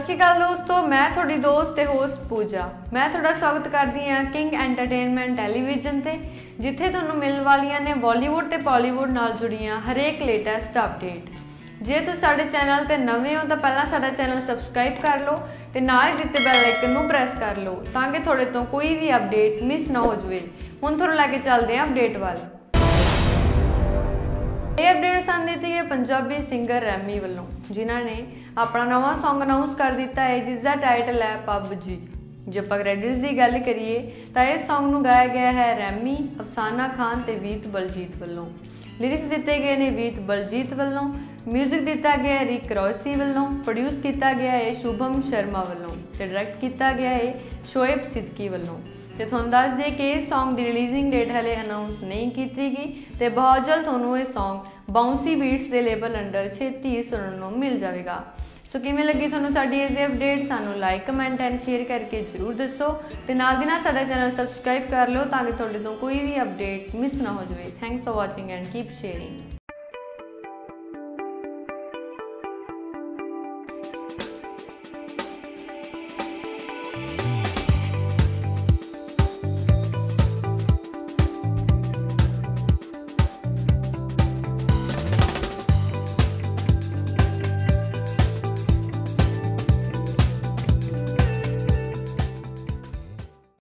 ਸਤਿ ਸ਼੍ਰੀ ਅਕਾਲ ਦੋਸਤੋ, ਮੈਂ ਤੁਹਾਡੀ ਦੋਸਤ ਤੇ ਹੋਸਟ ਪੂਜਾ। ਮੈਂ ਤੁਹਾਡਾ ਸਵਾਗਤ ਕਰਦੀ ਹਾਂ ਕਿੰਗ ਐਂਟਰਟੇਨਮੈਂਟ ਟੈਲੀਵਿਜ਼ਨ ਤੇ, ਜਿੱਥੇ ਤੁਹਾਨੂੰ ਮਿਲਣ ਵਾਲੀਆਂ ਨੇ ਬਾਲੀਵੁੱਡ ਤੇ ਪਾਲੀਵੁੱਡ ਨਾਲ ਜੁੜੀਆਂ ਹਰੇਕ ਲੇਟੈਸਟ ਅਪਡੇਟ ਜੇ ਤੁਸੀਂ ਸਾਡੇ ਚੈਨਲ ਤੇ ਨਵੇਂ ਹੋ ਤਾਂ ਪਹਿਲਾਂ ਸਾਡਾ ਚੈਨਲ ਸਬਸਕ੍ਰਾਈਬ ਕਰ ਲਓ ਤੇ ਨਾਲ ਹੀ ਦਿੱਤੇ ਬੈਲ ਆਈਕਨ ਨੂੰ ਪ੍ਰੈਸ ਕਰ ਲਓ, ਤਾਂ ਕਿ ਤੁਹਾਡੇ ਤੋਂ ਕੋਈ ਵੀ ਅਪਡੇਟ ਮਿਸ ਨਾ ਹੋ ਜਾਵੇ। ਹੁਣ ਤੁਹਾਨੂੰ ਲੈ ਕੇ ਚੱਲਦੇ ਹਾਂ ਅਪਡੇਟ ਵੱਲ। ਇਹ ਅਪਡੇਟ ਸਾਨੂੰ ਦਿੱਤੀ ਹੈ ਪੰਜਾਬੀ ਸਿੰਗਰ ਰੈਮੀ ਵੱਲੋਂ, ਜਿਨ੍ਹਾਂ ਨੇ ਆਪਣਾ ਨਵਾਂ Song ਅਨਾਉਂਸ ਕਰ ਦਿੱਤਾ ਹੈ, ਜਿਸ ਦਾ ਟਾਈਟਲ ਹੈ ਪਬਜੀ ਜੇ। ਆਪਾਂ ਕ੍ਰੈਡਿਟਸ ਦੀ ਗੱਲ ਕਰੀਏ, ਤਾਂ ਇਸ Song ਨੂੰ ਗਾਇਆ ਗਿਆ ਹੈ ਰੈਮੀ, ਅਫਸਾਨਾ ਖਾਨ ਤੇ ਵੀਤ ਬਲਜੀਤ ਵੱਲੋਂ। ਲਿਰਿਕਸ ਦਿੱਤੇ ਗਏ ਨੇ ਵੀਤ ਬਲਜੀਤ ਵੱਲੋਂ 뮤직 ਦਿੱਤਾ ਗਿਆ ਹੈ ਰਿਕ ਰੋਇਸੀ ਵੱਲੋਂ ਪ੍ਰੋਡਿਊਸ ਕੀਤਾ ਗਿਆ ਹੈ ਸ਼ੁਭਮ ਸ਼ਰਮਾ ਵੱਲੋਂ ਤੇ ਡਾਇਰੈਕਟ ਕੀਤਾ ਗਿਆ ਹੈ ਸ਼ੋਇਬ ਸਿੱਦਕੀ ਵੱਲੋਂ। ਤੇ ਤੁਹਾਨੂੰ ਦੱਸ ਦਈਏ ਕਿ ਇਸ Song ਦੀ ਰਿਲੀਜ਼ਿੰਗ ਡੇਟ ਹਲੇ ਅਨਾਉਂਸ ਨਹੀਂ ਕੀਤੀ ਗਈ ਤੇ ਬਹੁਤ ਜਲਦ ਤੁਹਾਨੂੰ ਇਹ Song ਬਾਉਂਸੀ ਬੀਟਸ ਦੇ ਲੇਬਲ ਅੰਡਰ ਛੇਤੀ ਸੁਣਨ ਨੂੰ ਮਿਲ ਜਾਵੇਗਾ। ਸੋ ਕਿਵੇਂ ਲੱਗੀ ਤੁਹਾਨੂੰ ਸਾਡੀ ਇਹ ਅਪਡੇਟ ਸਾਨੂੰ ਲਾਈਕ ਕਮੈਂਟ ਐਂਡ ਸ਼ੇਅਰ ਕਰਕੇ ਜਰੂਰ ਦੱਸੋ। ਤੇ ਨਾਲ ਦੀ ਨਾਲ ਸਾਡਾ ਚੈਨਲ ਸਬਸਕ੍ਰਾਈਬ ਕਰ ਲਿਓ ਤਾਂ ਕਿ ਤੁਹਾਡੇ ਤੋਂ ਕੋਈ ਵੀ ਅਪਡੇਟ ਮਿਸ ਨਾ ਹੋ ਜਾਵੇ। Thanks for watching and keep sharing